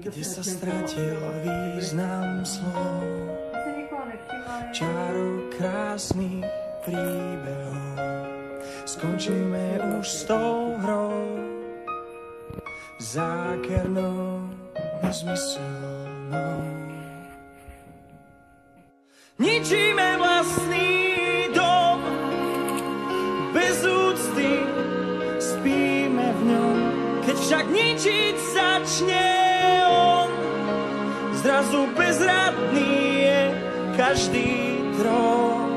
kde sa stratil význam slov. Čaru krásnych príbehov. Skončíme už s tou hrou, zákernou, nezmyselnou. Ničíme vlastný dom, bez úcty spíme v ňom. Keď však ničiť začne zrazu bezradný je každý trón.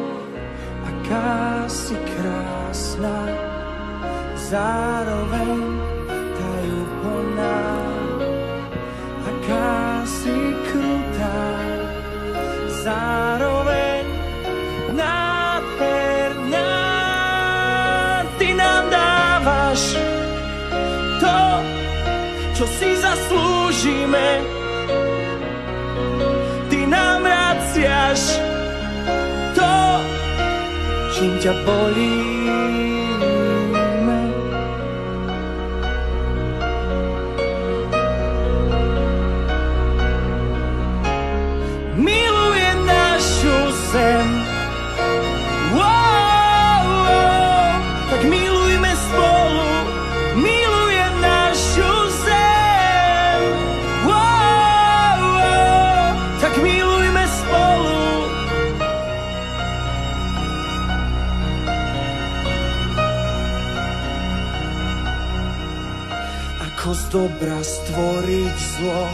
Aká si krásna, zároveň tajúplná. Aká si krutá, zároveň nádherná. Ty nám dávaš to, čo si zaslúžime. To, kim Ako z dobra stvoriť zlo,